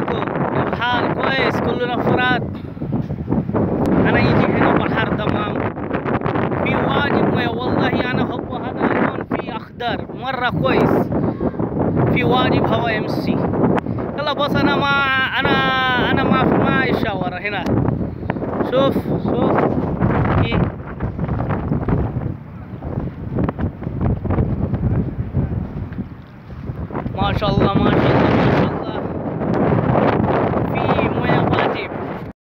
عليكم. كيف الحال كويس كلنا فرات أنا يجي هنا بحر تمام. في وادي مويه والله أنا هو هذا اللون في أخضر مرة كويس. في وادي هواء يمشي يلا بص أنا ما أنا أنا ما في ما يشاور هنا. شوف شوف. إيه. ما شاء الله ما شاء الله.